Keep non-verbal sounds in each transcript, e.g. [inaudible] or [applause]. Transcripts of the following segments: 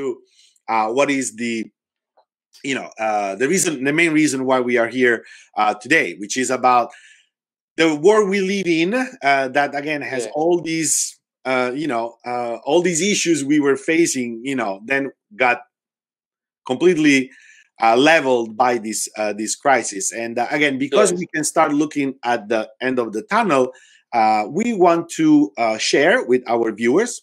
to uh, what is the you know uh, the reason the main reason why we are here uh, today which is about the world we live in uh, that again has yeah. all these uh, you know uh, all these issues we were facing you know then got completely uh, leveled by this uh, this crisis and uh, again because we can start looking at the end of the tunnel uh, we want to share with our viewers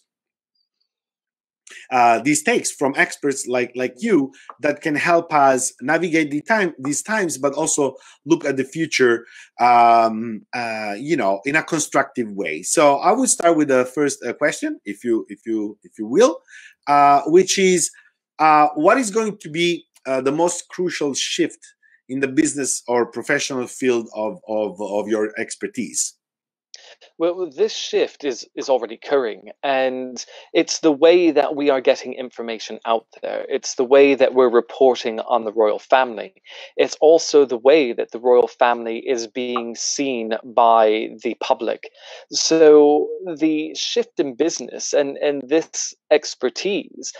uh, these takes from experts like like you that can help us navigate the time these times, but also look at the future, um, uh, you know, in a constructive way. So I would start with the first uh, question, if you if you if you will, uh, which is uh, what is going to be uh, the most crucial shift in the business or professional field of of, of your expertise. Well, this shift is is already occurring, and it's the way that we are getting information out there. It's the way that we're reporting on the royal family. It's also the way that the royal family is being seen by the public. So the shift in business and and this expertise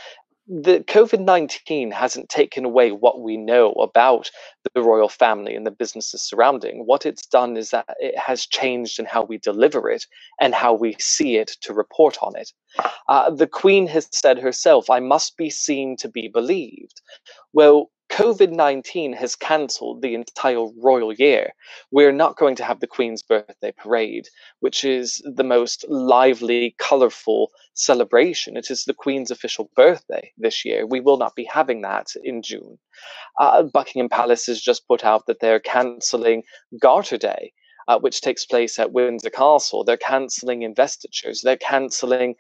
the COVID 19 hasn't taken away what we know about the royal family and the businesses surrounding. What it's done is that it has changed in how we deliver it and how we see it to report on it. Uh, the Queen has said herself, I must be seen to be believed. Well, COVID 19 has cancelled the entire royal year. We're not going to have the Queen's birthday parade, which is the most lively, colourful celebration. It is the Queen's official birthday this year. We will not be having that in June. Uh, Buckingham Palace has just put out that they're cancelling Garter Day. Uh, which takes place at Windsor Castle. They're cancelling investitures. They're cancelling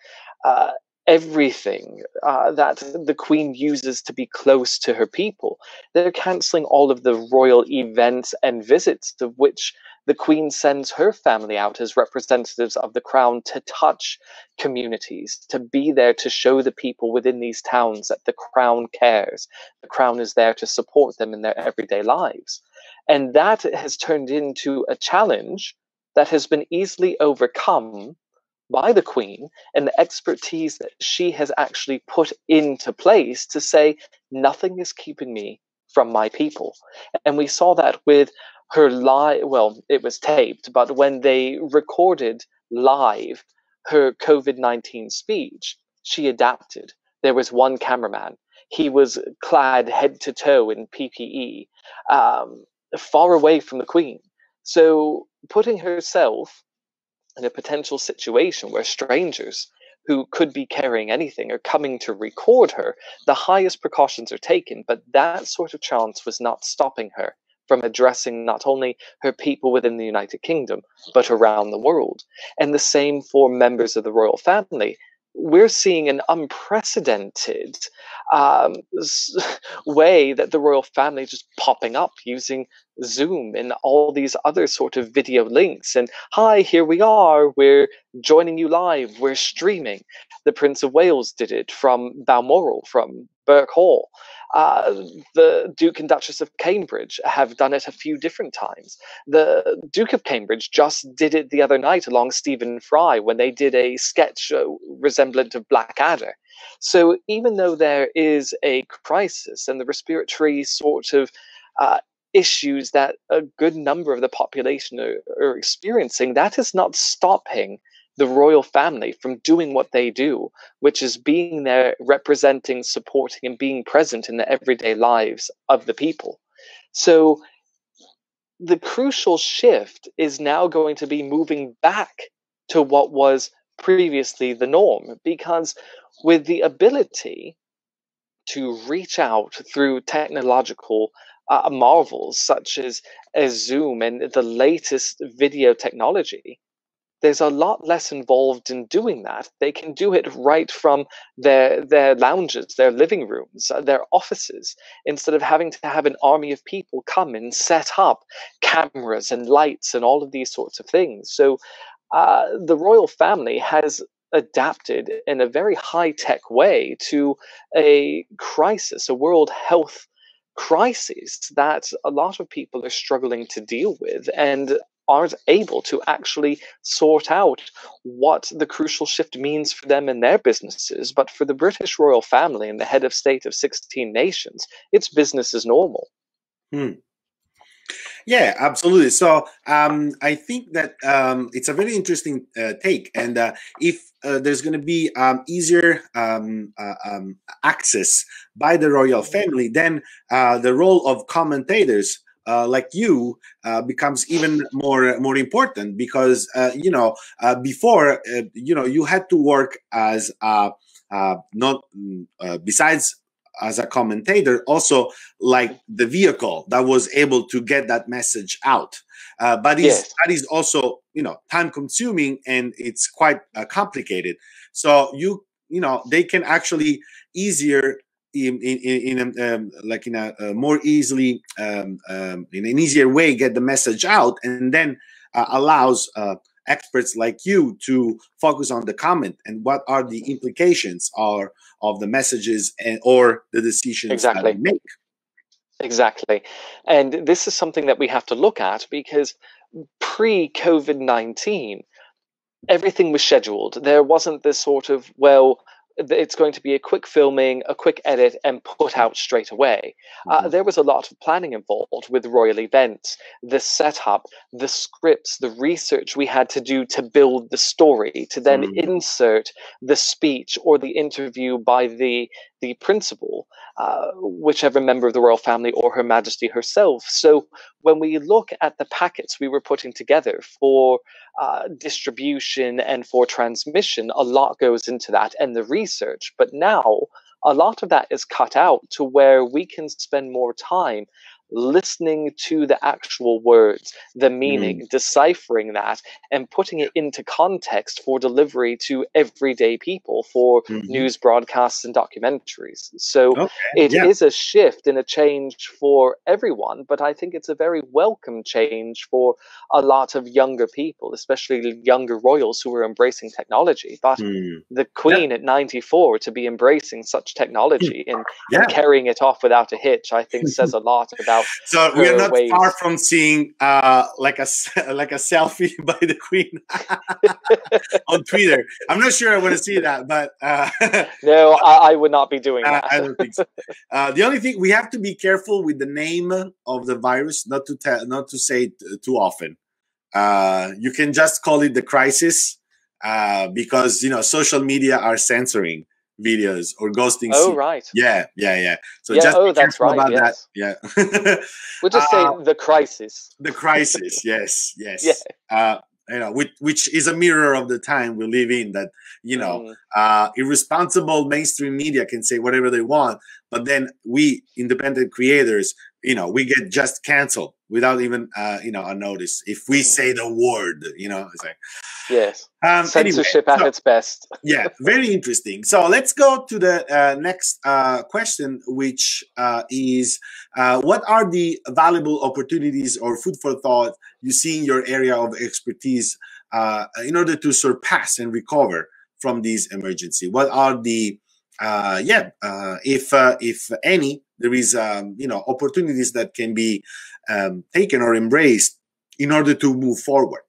uh, everything uh, that the Queen uses to be close to her people. They're cancelling all of the royal events and visits to which the Queen sends her family out as representatives of the Crown to touch communities, to be there to show the people within these towns that the Crown cares. The Crown is there to support them in their everyday lives. And that has turned into a challenge that has been easily overcome by the Queen and the expertise that she has actually put into place to say, nothing is keeping me from my people. And we saw that with her live, well, it was taped, but when they recorded live her COVID 19 speech, she adapted. There was one cameraman. He was clad head to toe in PPE, um, far away from the Queen. So putting herself in a potential situation where strangers who could be carrying anything are coming to record her, the highest precautions are taken. But that sort of chance was not stopping her from addressing not only her people within the United Kingdom, but around the world. And the same for members of the royal family we're seeing an unprecedented um, [laughs] way that the royal family is just popping up using Zoom and all these other sort of video links. And hi, here we are. We're joining you live. We're streaming. The Prince of Wales did it from Balmoral, from Birkhall. Uh, the Duke and Duchess of Cambridge have done it a few different times. The Duke of Cambridge just did it the other night along Stephen Fry when they did a sketch uh, resemblant of Blackadder. So even though there is a crisis and the respiratory sort of uh, issues that a good number of the population are, are experiencing, that is not stopping the royal family from doing what they do, which is being there, representing, supporting, and being present in the everyday lives of the people. So the crucial shift is now going to be moving back to what was previously the norm, because with the ability to reach out through technological uh, marvels such as, as Zoom and the latest video technology, there's a lot less involved in doing that. They can do it right from their their lounges, their living rooms, uh, their offices, instead of having to have an army of people come and set up cameras and lights and all of these sorts of things. So uh, the royal family has adapted in a very high tech way to a crisis, a world health crisis that a lot of people are struggling to deal with. And aren't able to actually sort out what the crucial shift means for them and their businesses. But for the British royal family and the head of state of 16 nations, it's business as normal. Hmm. Yeah, absolutely. So um, I think that um, it's a very interesting uh, take, and uh, if uh, there's going to be um, easier um, uh, um, access by the royal family, then uh, the role of commentators uh, like you uh, becomes even more more important because uh, you know before you know you had to work as not mm, besides as a commentator also like the vehicle that was able to get that message out uh, but yes. that is also you know time consuming and it's quite uh, complicated so you you know they can actually easier in in, in a, um, like in a, a more easily um, um, in an easier way get the message out and then uh, allows uh, experts like you to focus on the comment and what are the implications are of the messages and or the decisions exactly. that they make. Exactly. And this is something that we have to look at because pre COVID 19, everything was scheduled. There wasn't this sort of, well, it's going to be a quick filming, a quick edit, and put out straight away. Uh, mm-hmm. Uh, there was a lot of planning involved with royal events, the setup, the scripts, the research we had to do to build the story, to then mm-hmm. insert the speech or the interview by the the principal, uh, whichever member of the royal family or Her Majesty herself. So when we look at the packets we were putting together for uh, distribution and for transmission, a lot goes into that and the research. But now a lot of that is cut out to where we can spend more time listening to the actual words, the meaning, mm. deciphering that, and putting it into context for delivery to everyday people for mm-hmm. news broadcasts and documentaries. So okay. it yeah. is a shift and a change for everyone, but I think it's a very welcome change for a lot of younger people, especially younger royals who are embracing technology. But mm. the Queen yeah. at 94 to be embracing such technology and, yeah. and carrying it off without a hitch, I think says a lot about [laughs] so we are not ways. far from seeing uh, like a [laughs] like a selfie [laughs] by the queen on Twitter. I'm not sure I want to see that, but uh, no, I, I, would not be doing that. I don't think so. Uh, the only thing we have to be careful with the name of the virus, not to tell, not to say it too often. Uh, you can just call it the crisis uh, because you know social media are censoring videos or ghosting. Oh, right. Yeah, yeah, yeah. So yeah, just oh, that's right. About yes. that. Yeah. [laughs] we'll just uh, say the crisis. The crisis. yes, yes. Yeah. Uh, you know, which, which is a mirror of the time we live in. That you know, mm. uh, irresponsible mainstream media can say whatever they want, but then we independent creators, you know, we get just canceled without even uh, you know a notice. If we say the word you know it's like yes. um, censorship anyway, at so, its best. [laughs] Yeah very interesting. So let's go to the uh, next uh, question which uh, is uh, what are the valuable opportunities or food for thought you see in your area of expertise uh, in order to surpass and recover from these emergency? What are the yeah uh if uh, if any there is um, you know opportunities that can be um, taken or embraced in order to move forward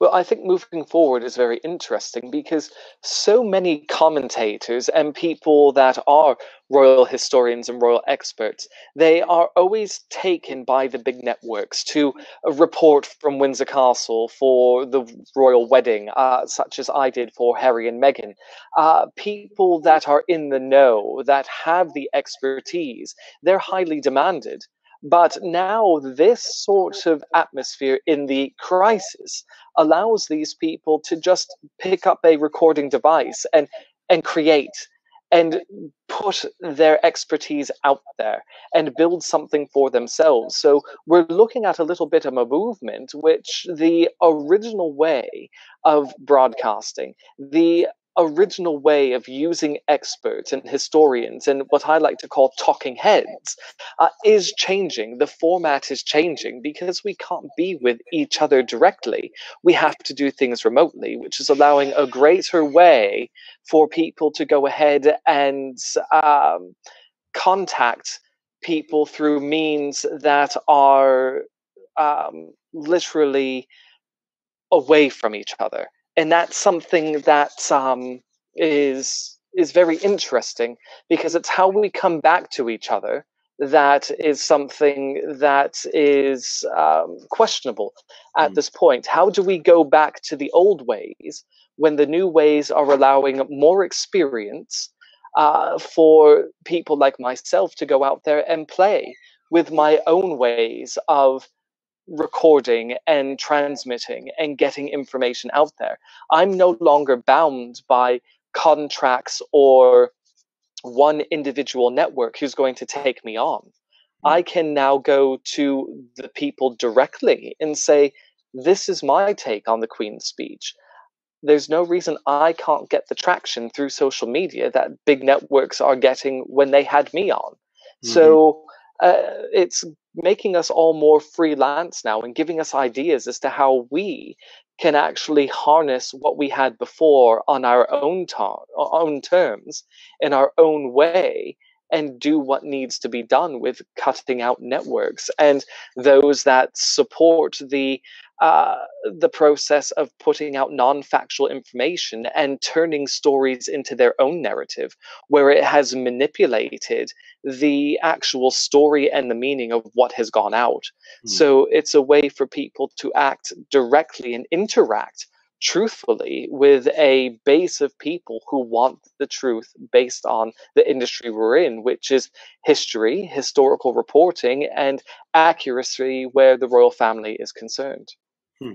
well, I think moving forward is very interesting because so many commentators and people that are royal historians and royal experts, they are always taken by the big networks to report from Windsor Castle for the royal wedding, uh, such as I did for Harry and Meghan. Uh, people that are in the know, that have the expertise, they're highly demanded. But now, this sort of atmosphere in the crisis allows these people to just pick up a recording device and, and create and put their expertise out there and build something for themselves. So we're looking at a little bit of a movement which the original way of broadcasting, the original way of using experts and historians and what I like to call talking heads uh, is changing. The format is changing because we can't be with each other directly. We have to do things remotely, which is allowing a greater way for people to go ahead and um, contact people through means that are um, literally away from each other, and that's something that um, is is very interesting because it's how we come back to each other that is something that is um, questionable at mm. this point. How do we go back to the old ways when the new ways are allowing more experience uh, for people like myself to go out there and play with my own ways of recording and transmitting and getting information out there? I'm no longer bound by contracts or one individual network who's going to take me on. Hmm. I can now go to the people directly and say, This is my take on the Queen's speech. There's no reason I can't get the traction through social media that big networks are getting when they had me on. Mm-hmm. So uh, it's making us all more freelance now and giving us ideas as to how we can actually harness what we had before on our own, ta- own terms in our own way and do what needs to be done with cutting out networks. And those that support the uh, the process of putting out non-factual information and turning stories into their own narrative where it has manipulated the actual story and the meaning of what has gone out mm. so it's a way for people to act directly and interact truthfully with a base of people who want the truth based on the industry we're in, which is history, historical reporting, and accuracy where the royal family is concerned. Hmm.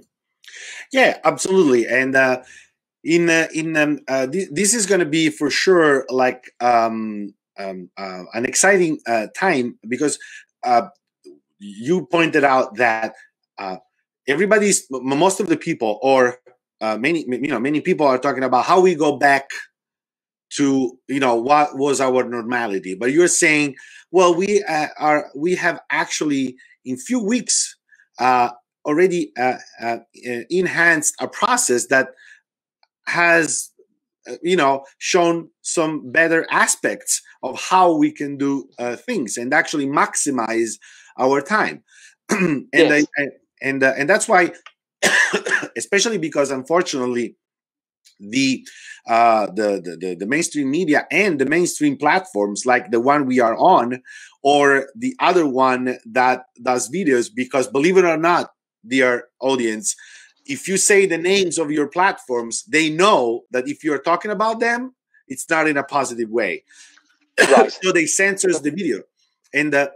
Yeah, absolutely. And uh, in uh, in um, uh, th- this is going to be for sure like um, um, uh, an exciting uh, time because uh, you pointed out that everybody's most of the people or uh, many you know many people are talking about how we go back to you know what was our normality but you're saying well we uh, are we have actually in few weeks uh, already uh, uh, enhanced a process that has uh, you know shown some better aspects of how we can do things and actually maximize our time [clears throat] and yes. I, and and that's why [coughs] especially because unfortunately the, uh, the, the the mainstream media and the mainstream platforms like the one we are on or the other one that does videos because believe it or not dear audience if you say the names of your platforms they know that if you're talking about them it's not in a positive way right. [laughs] so they censors the video and uh,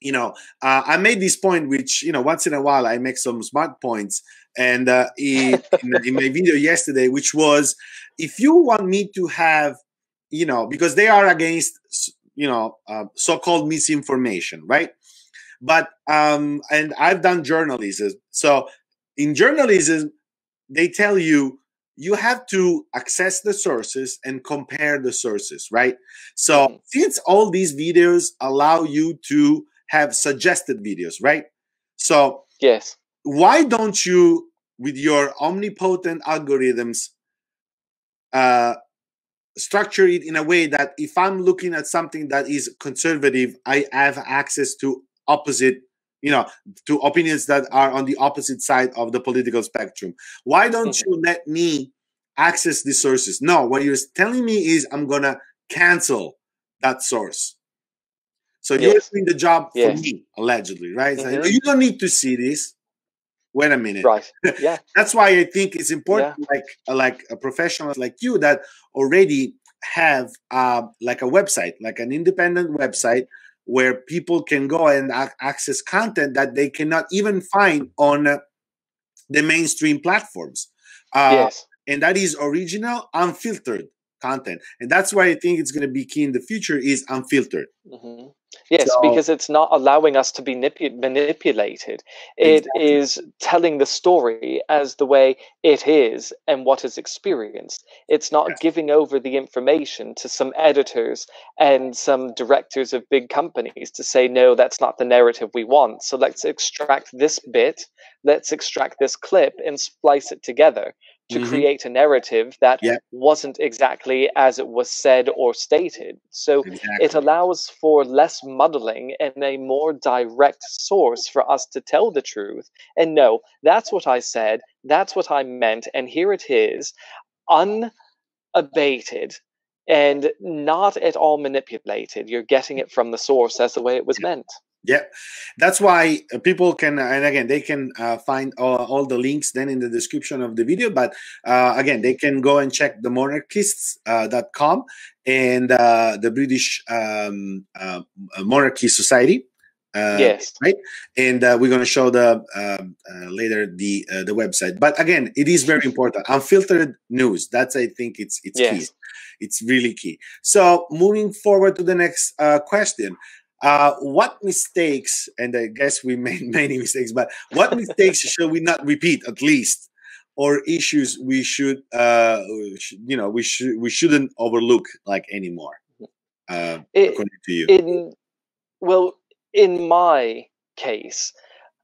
you know uh, i made this point which you know once in a while i make some smart points and uh, [laughs] in, in my video yesterday, which was if you want me to have, you know, because they are against, you know, uh, so-called misinformation, right? But um, and I've done journalism, so in journalism, they tell you you have to access the sources and compare the sources, right? So mm-hmm. since all these videos allow you to have suggested videos, right? So yes, why don't you, with your omnipotent algorithms, uh, structure it in a way that if I'm looking at something that is conservative, I have access to opposite, you know, to opinions that are on the opposite side of the political spectrum. Why don't mm-hmm. you let me access the sources? No, what you're telling me is I'm gonna cancel that source. So yes. you're doing the job yes. for me, allegedly, right? Mm-hmm. So you don't need to see this wait a minute right [laughs] yeah that's why i think it's important yeah. like like a professional like you that already have uh, like a website like an independent website where people can go and ac- access content that they cannot even find on uh, the mainstream platforms uh, yes. and that is original unfiltered content and that's why i think it's going to be key in the future is unfiltered mm-hmm. Yes, so, because it's not allowing us to be manipulated. It exactly. is telling the story as the way it is and what is experienced. It's not giving over the information to some editors and some directors of big companies to say, no, that's not the narrative we want. So let's extract this bit, let's extract this clip and splice it together to mm-hmm. create a narrative that yeah. wasn't exactly as it was said or stated. So exactly. it allows for less muddling and a more direct source for us to tell the truth. And no, that's what I said, that's what I meant, and here it is, unabated and not at all manipulated. You're getting it from the source as the way it was meant. Yeah, that's why uh, people can, and again, they can uh, find all, all, the links then in the description of the video. But uh, again, they can go and check the monarchists.com uh, and uh, the British um, uh, Monarchy Society. yes. Right. And we're going to show the um, later the the website. But again, it is very important. Unfiltered news. That's I think it's it's yes. key. It's really key. So moving forward to the next question. Uh, what mistakes, and I guess we made [laughs] many mistakes, but what mistakes should we not repeat at least, or issues we should, uh, you know, we should we shouldn't overlook like anymore, uh, it, according to you? In well, in my case,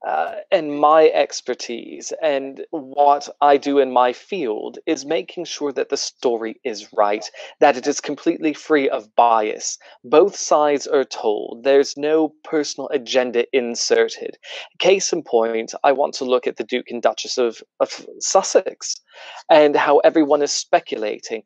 uh, and my expertise and what I do in my field is making sure that the story is right, that it is completely free of bias. Both sides are told. There's no personal agenda inserted. Case in point, I want to look at the Duke and Duchess of, of Sussex and how everyone is speculating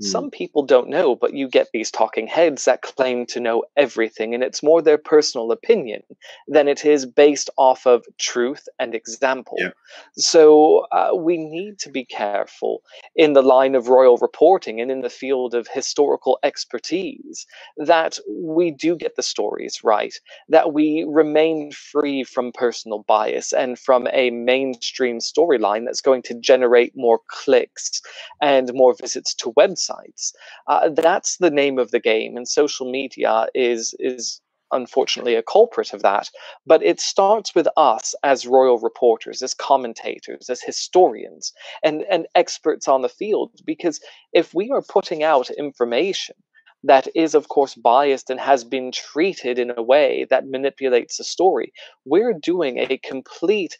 Hmm. Some people don't know, but you get these talking heads that claim to know everything, and it's more their personal opinion than it is based off of truth and example. Yeah. So uh, we need to be careful in the line of royal reporting and in the field of historical expertise that we do get the stories right, that we remain free from personal bias and from a mainstream storyline that's going to generate more clicks and more visits to websites websites. Uh, that's the name of the game, and social media is is unfortunately a culprit of that. But it starts with us as royal reporters, as commentators, as historians, and, and experts on the field. Because if we are putting out information that is, of course, biased and has been treated in a way that manipulates the story, we're doing a complete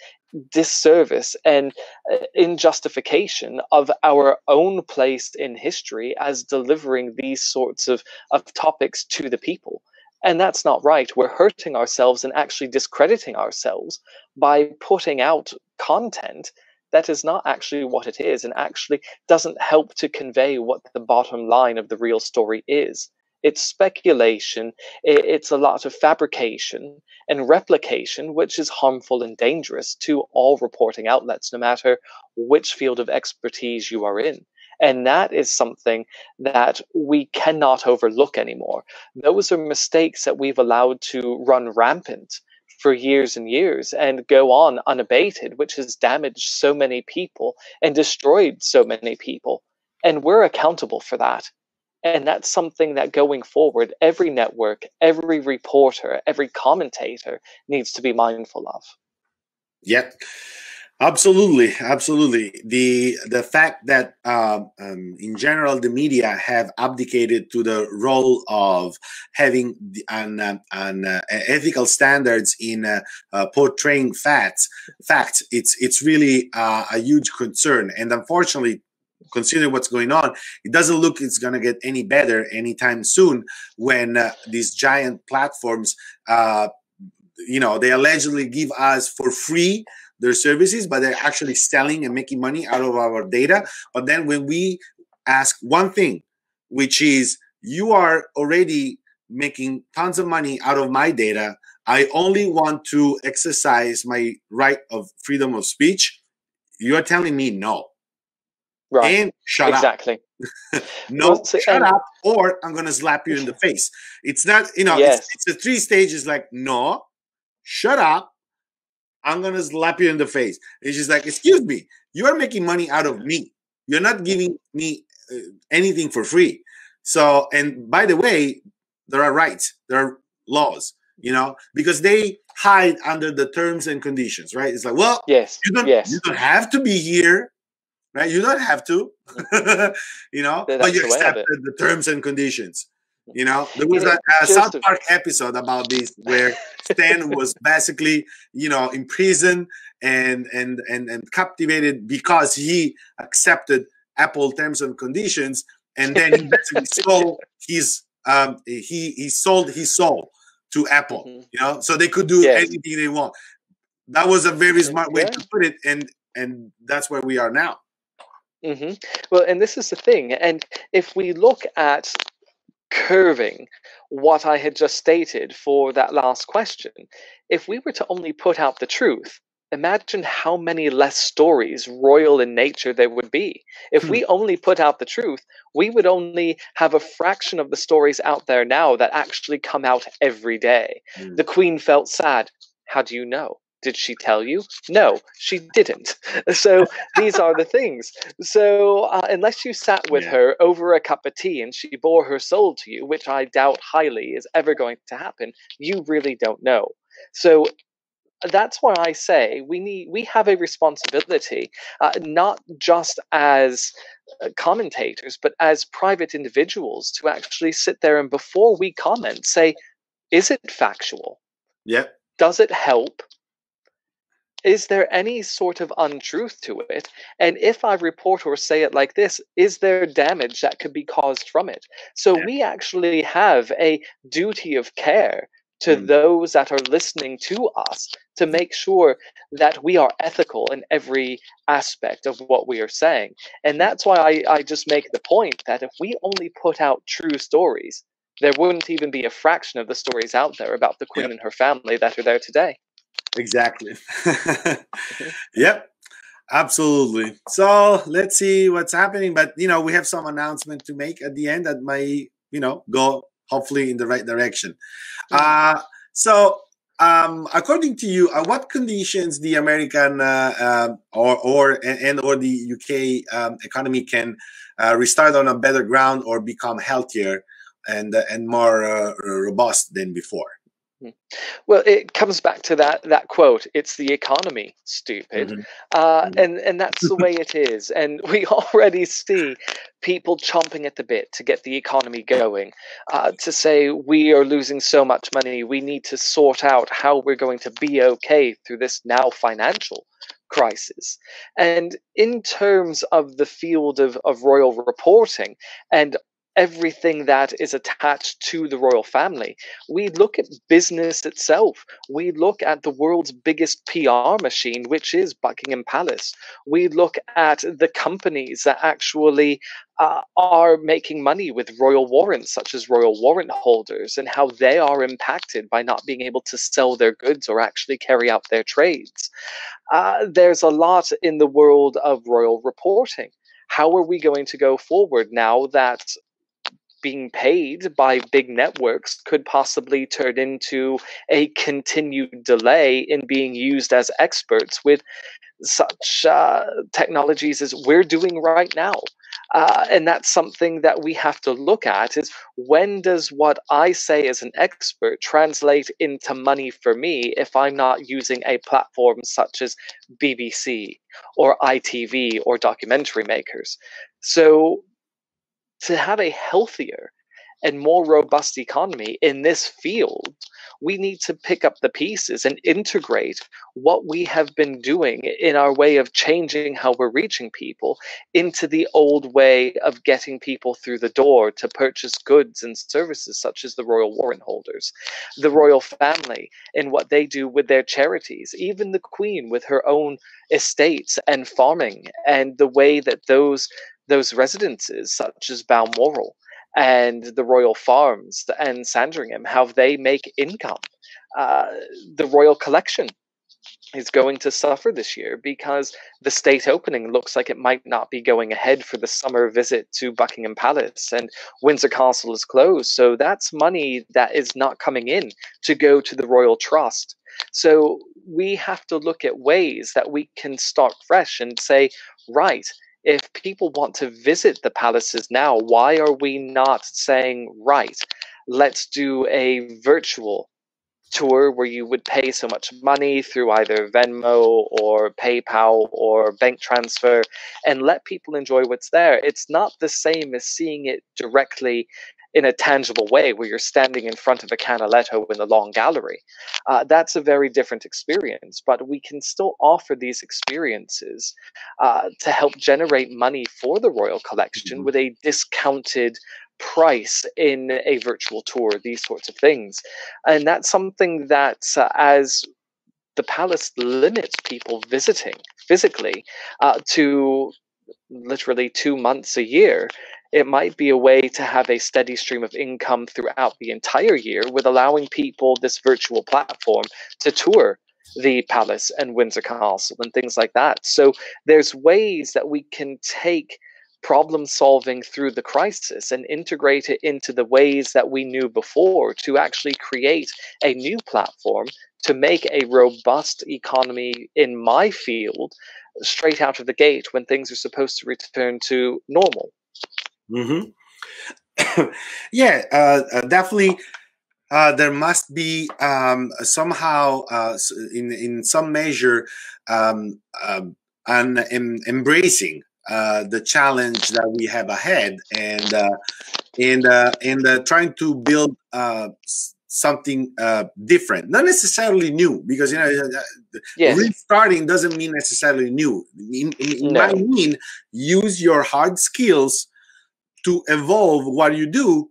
disservice and uh, in justification of our own place in history as delivering these sorts of, of topics to the people. And that's not right. We're hurting ourselves and actually discrediting ourselves by putting out content that is not actually what it is and actually doesn't help to convey what the bottom line of the real story is. It's speculation, it's a lot of fabrication and replication, which is harmful and dangerous to all reporting outlets, no matter which field of expertise you are in. And that is something that we cannot overlook anymore. Those are mistakes that we've allowed to run rampant for years and years and go on unabated, which has damaged so many people and destroyed so many people. And we're accountable for that. And that's something that going forward, every network, every reporter, every commentator needs to be mindful of. Yep. Absolutely, absolutely. The the fact that uh, um, in general the media have abdicated to the role of having the, an, uh, an uh, ethical standards in uh, uh, portraying facts, facts, it's it's really uh, a huge concern. And unfortunately, considering what's going on, it doesn't look it's going to get any better anytime soon when these giant platforms, uh, you know, they allegedly give us for free their services, but they're actually selling and making money out of our data. But then when we ask one thing, which is you are already making tons of money out of my data. I only want to exercise my right of freedom of speech. You are telling me no. Right. And shut up. exactly. up. [laughs] no, well, so, shut up, or I'm gonna slap you in the [laughs] face. It's not, you know, yes. it's, it's the three stages like no, shut up, I'm gonna slap you in the face. And she's like, excuse me, you are making money out of me. You're not giving me uh, anything for free. So, and by the way, there are rights, there are laws, you know, because they hide under the terms and conditions, right? It's like, well, yes, you don't, yes. you don't have to be here right? You don't have to, [laughs] you know, That's but you accepted the terms and conditions. You know, there was a, a South Park episode about this where Stan [laughs] was basically, you know, in prison and and and and captivated because he accepted Apple terms and conditions, and then he basically [laughs] sold his um, he he sold his soul to Apple. Mm-hmm. You know, so they could do yes. anything they want. That was a very smart way yeah. to put it, and and that's where we are now. Mm-hmm. Well, and this is the thing, and if we look at curving what I had just stated for that last question, if we were to only put out the truth, imagine how many less stories royal in nature there would be. If hmm. we only put out the truth, we would only have a fraction of the stories out there now that actually come out every day. Hmm. The queen felt sad. How do you know? Did she tell you? No, she didn't. [laughs] So these are the things. So uh, unless you sat with yeah. her over a cup of tea and she bore her soul to you, which I doubt highly is ever going to happen, you really don't know. So that's why I say we need we have a responsibility, uh, not just as uh, commentators, but as private individuals, to actually sit there and before we comment, say, is it factual? Yeah. Does it help? Is there any sort of untruth to it? And if I report or say it like this, is there damage that could be caused from it? So yeah. we actually have a duty of care to mm. those that are listening to us to make sure that we are ethical in every aspect of what we are saying. And mm. that's why I, I just make the point that if we only put out true stories, there wouldn't even be a fraction of the stories out there about the queen yep. and her family that are there today. Exactly. [laughs] [laughs] yep. Absolutely. So let's see what's happening. But you know, we have some announcement to make at the end that may, you know, go hopefully in the right direction. Uh, so, um, according to you, uh, what conditions the American uh, uh, or or and or the UK um, economy can uh, restart on a better ground or become healthier and uh, and more uh, robust than before? Hmm. Well, it comes back to that that quote. It's the economy, stupid, mm-hmm. Uh, mm-hmm. and and that's the way it is. And [laughs] we already see people chomping at the bit to get the economy going. Uh, to say we are losing so much money, we need to sort out how we're going to be okay through this now financial crisis. And in terms of the field of, of royal reporting and everything that is attached to the royal family. We look at business itself. We look at the world's biggest PR machine, which is Buckingham Palace. We look at the companies that actually uh, are making money with royal warrants, such as royal warrant holders, and how they are impacted by not being able to sell their goods or actually carry out their trades. Uh, there's a lot in the world of royal reporting how are we going to go forward now that being paid by big networks could possibly turn into a continued delay in being used as experts with such uh, technologies as we're doing right now. Uh, and that's something that we have to look at is when does what I say as an expert translate into money for me if I'm not using a platform such as BBC or ITV or documentary makers? So to have a healthier and more robust economy in this field, we need to pick up the pieces and integrate what we have been doing in our way of changing how we're reaching people into the old way of getting people through the door to purchase goods and services, such as the royal warrant holders, the royal family, and what they do with their charities, even the queen with her own estates and farming, and the way that those those residences, such as Balmoral and the Royal Farms and Sandringham, how they make income. Uh, the Royal Collection is going to suffer this year because the state opening looks like it might not be going ahead for the summer visit to Buckingham Palace and Windsor Castle is closed. So that's money that is not coming in to go to the Royal Trust. So we have to look at ways that we can start fresh and say, right, if people want to visit the palaces now, why are we not saying, right, let's do a virtual tour where you would pay so much money through either Venmo or PayPal or bank transfer and let people enjoy what's there. It's not the same as seeing it directly in a tangible way where you're standing in front of a canaletto in the long gallery. Uh, that's a very different experience, but we can still offer these experiences uh, to help generate money for the Royal Collection mm-hmm. with a discounted price in a virtual tour, these sorts of things. And that's something that, uh, as the palace limits people visiting physically uh, to literally two months a year, it might be a way to have a steady stream of income throughout the entire year with allowing people this virtual platform to tour the palace and Windsor Castle and things like that. So there's ways that we can take problem solving through the crisis and integrate it into the ways that we knew before to actually create a new platform to make a robust economy in my field straight out of the gate when things are supposed to return to normal. Mm-hmm. [coughs] yeah, uh, uh, definitely. Uh, there must be um, somehow, uh, in in some measure, um, um, an em- embracing uh, the challenge that we have ahead, and uh, and and trying to build something uh, different, not necessarily new, because you know yes. restarting doesn't mean necessarily new. It, it no. might mean use your hard skills to evolve what you do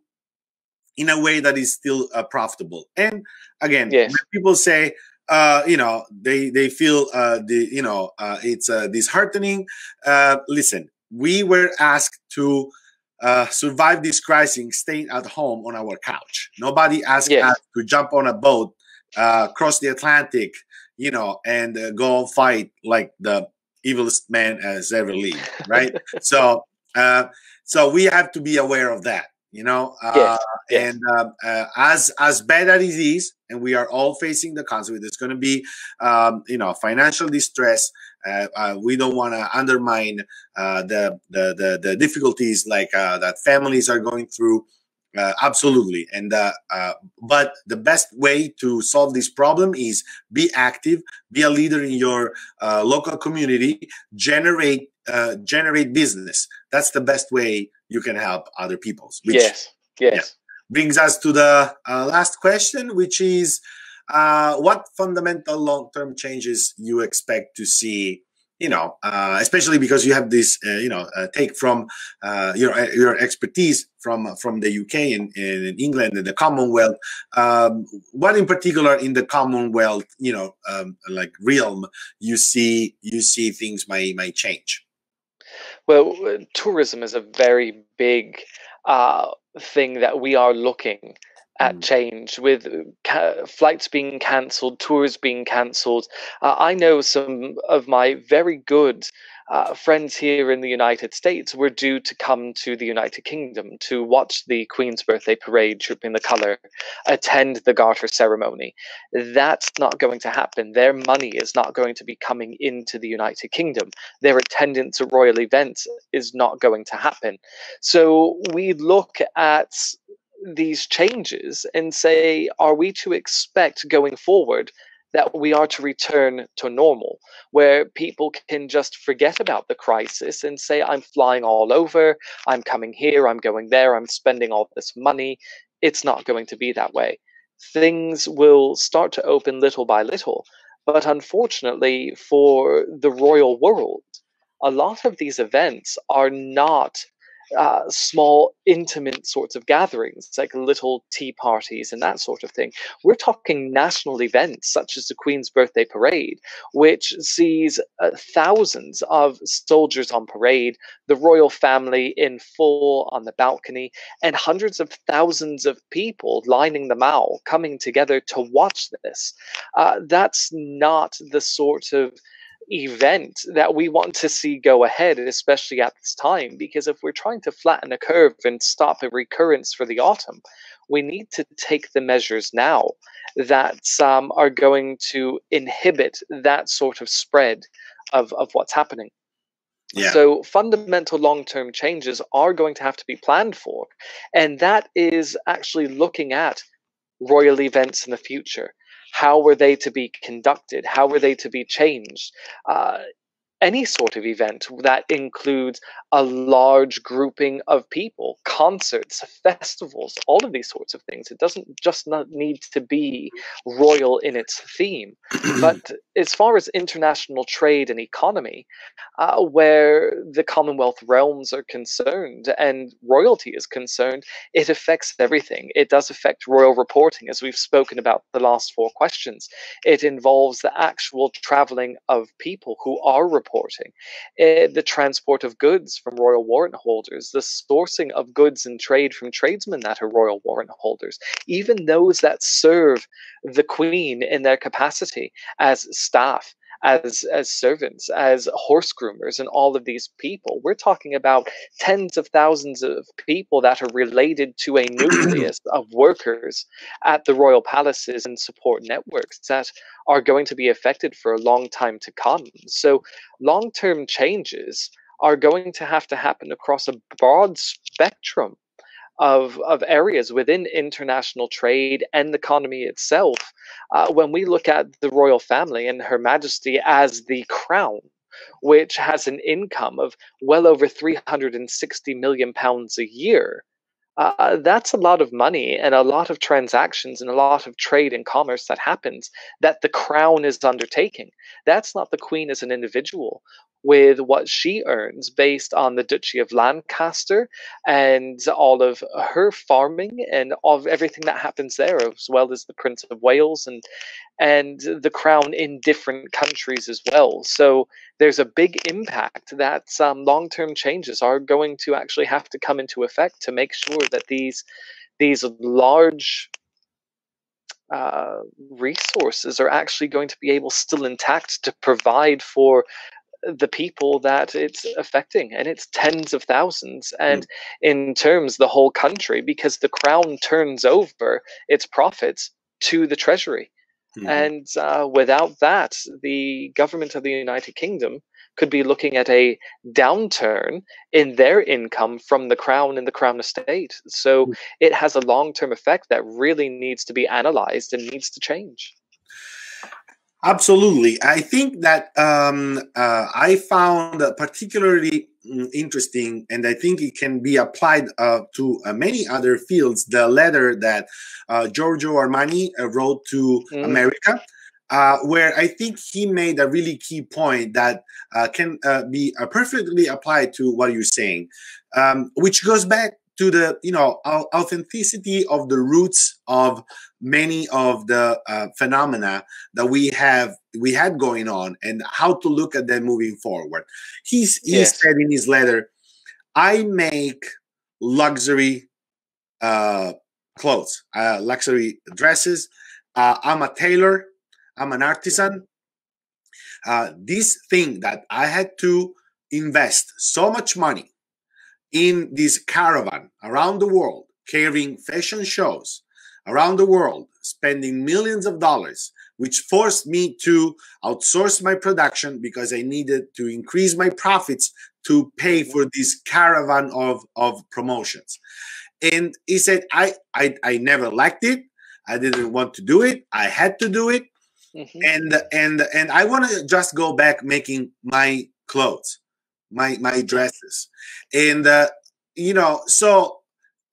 in a way that is still uh, profitable. And again, yes. people say, uh, you know, they they feel uh, the you know uh, it's uh, disheartening. Uh, listen, we were asked to uh, survive this crisis staying at home on our couch. Nobody asked yes. us to jump on a boat, uh, cross the Atlantic, you know, and uh, go fight like the evilest man has ever lived, right? [laughs] so, uh, so we have to be aware of that, you know. Uh, yes. Yes. And uh, uh, as as bad as it is, and we are all facing the consequence. There's going to be, um, you know, financial distress. Uh, uh, we don't want to undermine uh, the, the, the the difficulties like uh, that families are going through. Uh, absolutely, and uh, but the best way to solve this problem is be active, be a leader in your local community, generate generate business. That's the best way you can help other people. yes, yes. Yeah brings us to the uh, last question, which is uh, what fundamental long-term changes you expect to see you know uh, especially because you have this uh, you know uh, take from uh, your your expertise from from the UK and, in England and the Commonwealth. Um, what in particular in the Commonwealth you know um, like realm you see you see things might might change? Well tourism is a very big uh, thing that we are looking at mm. change with ca- flights being cancelled, tours being cancelled. Uh, I know some of my very good uh, friends here in the United States were due to come to the United Kingdom to watch the Queen's birthday parade, Trooping the Colour, attend the Garter ceremony. That's not going to happen. Their money is not going to be coming into the United Kingdom. Their attendance at royal events is not going to happen. So we look at these changes and say, are we to expect going forward that we are to return to normal, where people can just forget about the crisis and say, I'm flying all over, I'm coming here, I'm going there, I'm spending all this money. It's not going to be that way. Things will start to open little by little. But unfortunately, for the royal world, a lot of these events are not uh, small, intimate sorts of gatherings, like little tea parties and that sort of thing. We're talking national events such as the Queen's Birthday Parade, which sees uh, thousands of soldiers on parade, the royal family in full on the balcony, and hundreds of thousands of people lining the mall coming together to watch this. Uh, that's not the sort of event that we want to see go ahead, especially at this time, because if we're trying to flatten a curve and stop a recurrence for the autumn, we need to take the measures now that um, are going to inhibit that sort of spread of, of what's happening. Yeah. So fundamental long-term changes are going to have to be planned for. And that is actually looking at royal events in the future how were they to be conducted? How were they to be changed? Uh, any sort of event that includes a large grouping of people, concerts, festivals, all of these sorts of things. It doesn't just not need to be royal in its theme. [clears throat] but as far as international trade and economy, uh, where the Commonwealth realms are concerned and royalty is concerned, it affects everything. It does affect royal reporting, as we've spoken about the last four questions. It involves the actual traveling of people who are reporting, uh, the transport of goods from royal warrant holders, the sourcing of goods and trade from tradesmen that are royal warrant holders, even those that serve the Queen in their capacity as staff as as servants, as horse groomers, and all of these people. We're talking about tens of thousands of people that are related to a [clears throat] nucleus of workers at the royal palaces and support networks that are going to be affected for a long time to come. So long term changes are going to have to happen across a broad spectrum of, of areas within international trade and the economy itself. Uh, when we look at the royal family and Her Majesty as the crown, which has an income of well over 360 million pounds a year, uh, that's a lot of money and a lot of transactions and a lot of trade and commerce that happens that the crown is undertaking. That's not the queen as an individual with what she earns based on the Duchy of Lancaster and all of her farming and of everything that happens there, as well as the Prince of Wales and and the crown in different countries as well. So there's a big impact that some long-term changes are going to actually have to come into effect to make sure that these these large uh, resources are actually going to be able still intact to provide for the people that it's affecting and it's tens of thousands and mm. in terms the whole country because the crown turns over its profits to the treasury mm. and uh, without that the government of the united kingdom could be looking at a downturn in their income from the crown and the crown estate so mm. it has a long-term effect that really needs to be analyzed and needs to change Absolutely. I think that um, uh, I found particularly mm, interesting, and I think it can be applied uh, to uh, many other fields, the letter that uh, Giorgio Armani uh, wrote to mm. America. Uh, where I think he made a really key point that can be perfectly applied to what you're saying, um, which goes back to the you know authenticity of the roots of many of the uh, phenomena that we have we had going on and how to look at them moving forward. He's he yes. said in his letter i make luxury uh, clothes uh, luxury dresses. Uh, i'm a tailor i'm an artisan. Uh, this thing that i had to invest so much money in this caravan around the world, carrying fashion shows around the world, spending millions of dollars, which forced me to outsource my production because I needed to increase my profits to pay for this caravan of, of promotions. And he said, I, I, I never liked it. I didn't want to do it. I had to do it. Mm-hmm. And and and I want to just go back making my clothes my my dresses and uh, you know so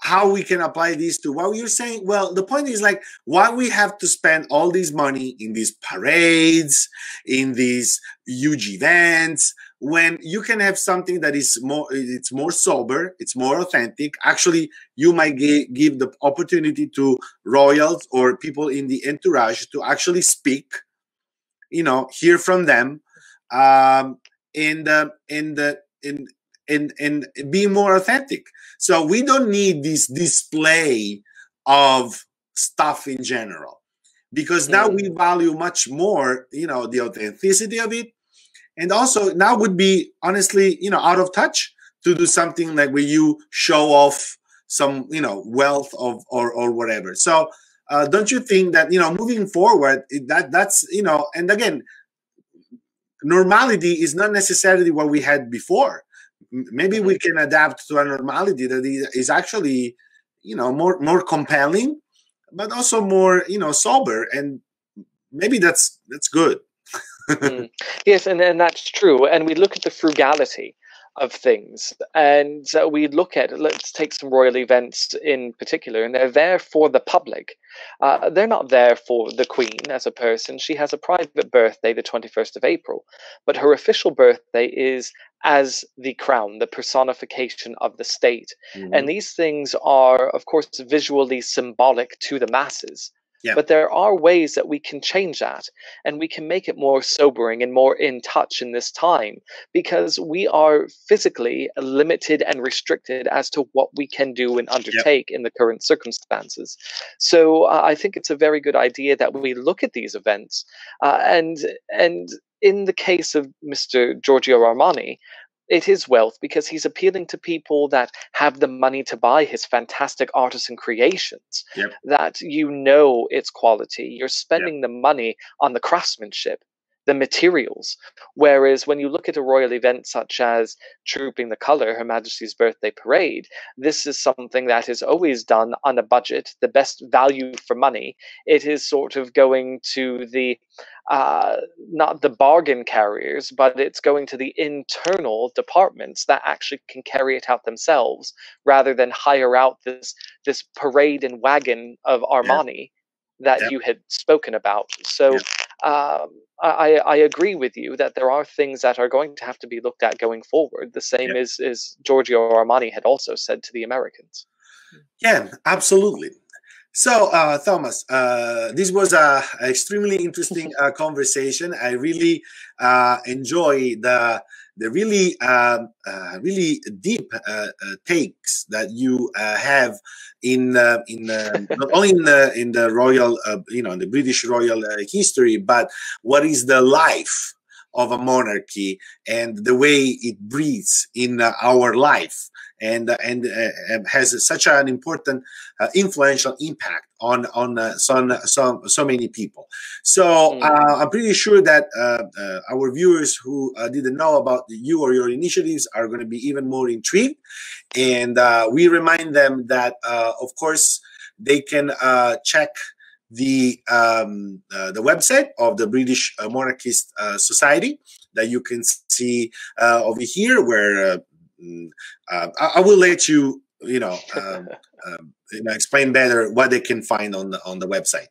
how we can apply these to what you're saying. Well the point is like why we have to spend all this money in these parades in these huge events when you can have something that is more it's more sober it's more authentic. Actually you might give the opportunity to royals or people in the entourage to actually speak you know hear from them um in the in the in in and be more authentic. So we don't need this display of stuff in general because now we mm. value much more, you know, the authenticity of it. And also now would be honestly, you know, out of touch to do something like where you show off some, you know, wealth of or or whatever. So uh, don't you think that you know moving forward that that's you know and again normality is not necessarily what we had before. Maybe we mm-hmm. can adapt to a normality that is actually, you know, more more compelling, but also more, you know, sober, and maybe that's that's good. [laughs] mm. Yes, and, and that's true. And we look at the frugality of things. And uh, we look at, let's take some royal events in particular, and they're there for the public. Uh, they're not there for the Queen as a person. She has a private birthday, the 21st of April, but her official birthday is as the crown, the personification of the state. Mm-hmm. And these things are, of course, visually symbolic to the masses. Yeah. But there are ways that we can change that and we can make it more sobering and more in touch in this time because we are physically limited and restricted as to what we can do and undertake in the current circumstances. So uh, I think it's a very good idea that we look at these events uh, and and in the case of Mr. Giorgio Armani, it is wealth because he's appealing to people that have the money to buy his fantastic artisan creations yep. that you know its quality you're spending yep. the money on the craftsmanship the materials. Whereas when you look at a royal event such as Trooping the Colour, Her Majesty's Birthday Parade, this is something that is always done on a budget, the best value for money. It is sort of going to the uh, not the bargain carriers, but it's going to the internal departments that actually can carry it out themselves, rather than hire out this this parade and wagon of Armani yeah. that yeah. you had spoken about. So. Yeah um, I, I agree with you that there are things that are going to have to be looked at going forward. The same yeah. as, as Giorgio Armani had also said to the Americans. Yeah, absolutely. So, uh, Thomas, uh, this was a, a extremely interesting uh, conversation. I really uh, enjoy the the really um, uh, really deep uh, takes that you have in in [laughs] not only in the in the royal you know in the British royal history, but what is the life of a monarchy and the way it breathes in our life and uh, and uh, has such an important uh, influential impact on on uh, so, so so many people. So mm. uh, I'm pretty sure that uh, our viewers who didn't know about you or your initiatives are going to be even more intrigued, and we remind them that of course they can check the um, uh, the website of the British Monarchist uh, Society that you can see uh, over here, where Mm, uh, I, I, will let you, you know, um, [laughs] um, you know, explain better what they can find on the on the website.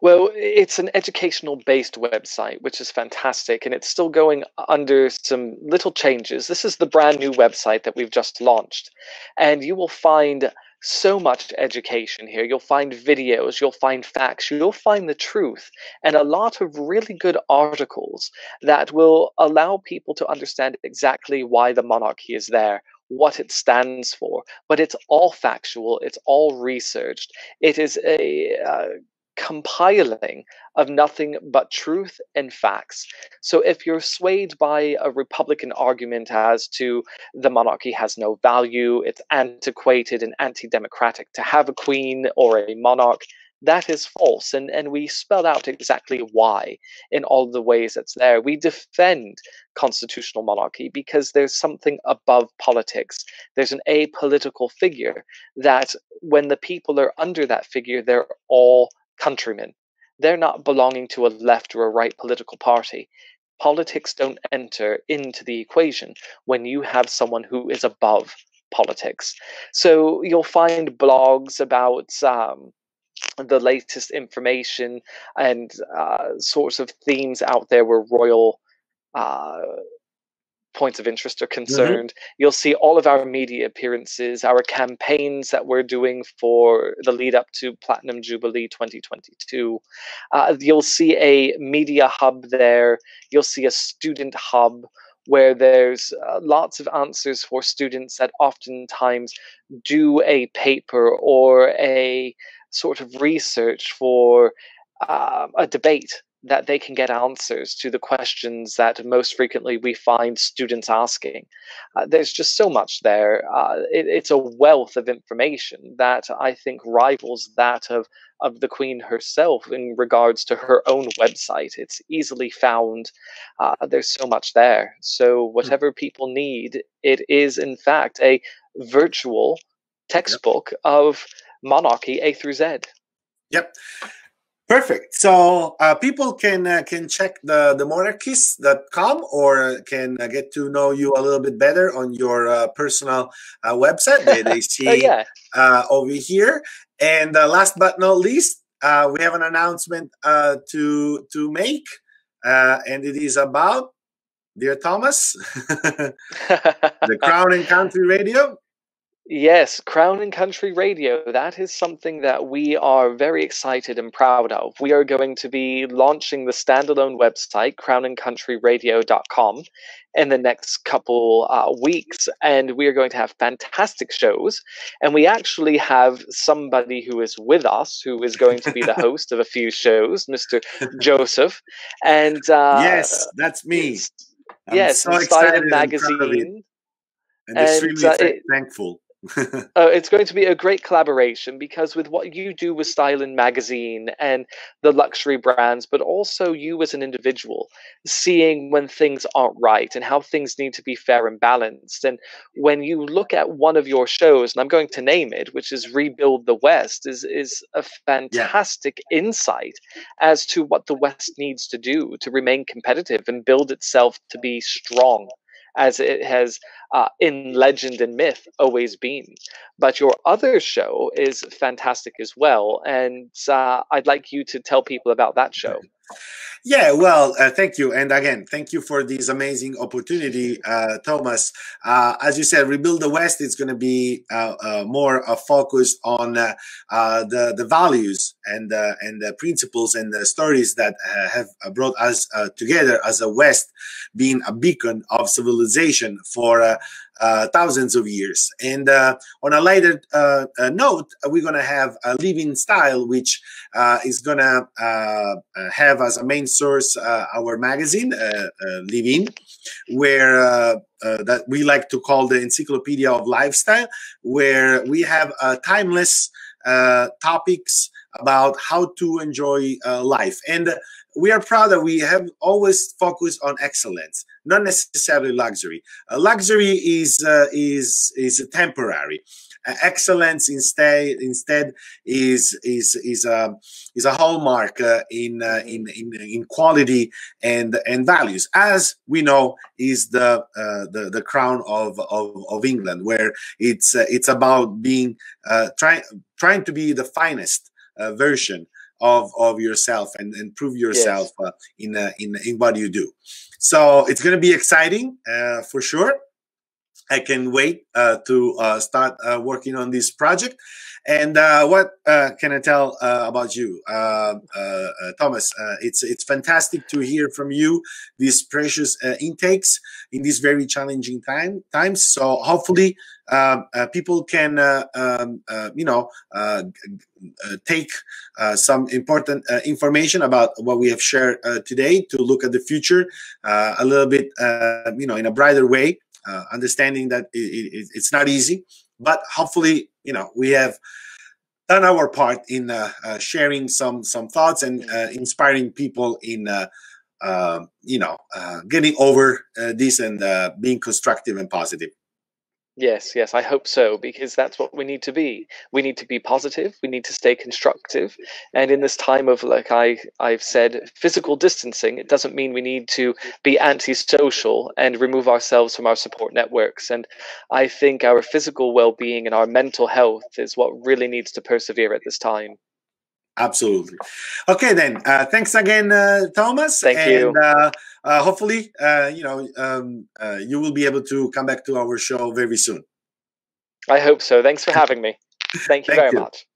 Well, it's an educational based website, which is fantastic, and it's still going under some little changes. This is the brand new website that we've just launched, and you will find so much education here. You'll find videos, you'll find facts, you'll find the truth, and a lot of really good articles that will allow people to understand exactly why the monarchy is there, what it stands for. But it's all factual, it's all researched. It is a uh, compiling of nothing but truth and facts. So if you're swayed by a Republican argument as to the monarchy has no value, it's antiquated and anti democratic to have a queen or a monarch, that is false. And, and we spell out exactly why in all the ways that's there. We defend constitutional monarchy because there's something above politics. There's an apolitical figure that when the people are under that figure, they're all countrymen. They're not belonging to a left or a right political party. Politics don't enter into the equation when you have someone who is above politics. So you'll find blogs about um, the latest information and uh, sorts of themes out there where royal uh, points of interest are mm-hmm. concerned. Mm-hmm. You'll see all of our media appearances, our campaigns that we're doing for the lead up to Platinum Jubilee 2022. Uh, you'll see a media hub there. You'll see a student hub where there's uh, lots of answers for students that oftentimes do a paper or a sort of research for uh, a debate that they can get answers to the questions that most frequently we find students asking. Uh, there's just so much there. Uh, it, it's a wealth of information that I think rivals that of of the Queen herself in regards to her own website. It's easily found. Uh, there's so much there. So hmm. whatever people need, it is in fact a virtual textbook yep. of monarchy A through Z. Yep. Perfect. So uh, people can uh, can check the the monarchist.com or can uh, get to know you a little bit better on your uh, personal uh, website. They, they [laughs] see oh, yeah. Uh, over here. And last but not least, we have an announcement to to make, and it is about dear Thomas, [laughs] [laughs] the Crown and Country Radio. Yes, Crown and Country Radio. That is something that we are very excited and proud of. We are going to be launching the standalone website, crownandcountryradio.com, in the next couple uh, weeks. And we are going to have fantastic shows. And we actually have somebody who is with us who is going to be the [laughs] host of a few shows, Mr. Joseph. And uh, yes, that's me. I'm yes, so Magazine. And, and extremely uh, it, thankful [laughs] uh, it's going to be a great collaboration because with what you do with Styling Magazine and the luxury brands, but also you as an individual, seeing when things aren't right and how things need to be fair and balanced. And when you look at one of your shows, and I'm going to name it, which is Rebuild the West, is is a fantastic yeah. insight as to what the West needs to do to remain competitive and build itself to be strong as it has uh, in legend and myth always been. But your other show is fantastic as well, and uh, I'd like you to tell people about that show. [laughs] Yeah, well, uh, thank you, and again, thank you for this amazing opportunity, uh, Thomas. Uh, as you said, rebuild the West is going to be uh, uh, more focused on uh, the the values and and the principles and the stories that have brought us together as a West, being a beacon of civilization for thousands of years. And uh, on a lighter uh, uh note, we're going to have a living style, which uh, is going to uh, have as a main source our magazine, Livein, where that we like to call the Encyclopedia of Lifestyle, where we have timeless topics about how to enjoy life. And we are proud that we have always focused on excellence, not necessarily luxury. Uh, luxury is uh, is is temporary. Uh, excellence instead instead is is is a is a hallmark uh, in, uh, in in in quality and and values. As we know, is the uh, the the crown of, of of England, where it's it's about being trying trying to be the finest version of of yourself and and prove yourself yes. uh, in uh, in in what you do. So it's going to be exciting uh, for sure. I can wait uh, to uh, start uh, working on this project. And uh, what uh, can I tell uh, about you, uh, uh, uh, Thomas? it's it's fantastic to hear from you these precious intakes in these very challenging time times. So hopefully, um, people can um, you know take some important information about what we have shared today to look at the future a little bit you know in a brighter way uh, understanding that it, it, it's not easy, but hopefully, you know, we have done our part in uh, uh, sharing some some thoughts and uh, inspiring people in, uh, um, you know, uh, getting over this and being constructive and positive. Yes, yes, I hope so because that's what we need to be. We need to be positive. We need to stay constructive. And in this time of, like I, I've said, physical distancing, it doesn't mean we need to be antisocial and remove ourselves from our support networks. And I think our physical well being and our mental health is what really needs to persevere at this time. Absolutely. Okay, then. Uh, thanks again, uh, Thomas. Thank and, you. Uh, uh hopefully, uh, you know, um, uh, you will be able to come back to our show very soon. I hope so. Thanks for having me. Thank you Thank very you. much.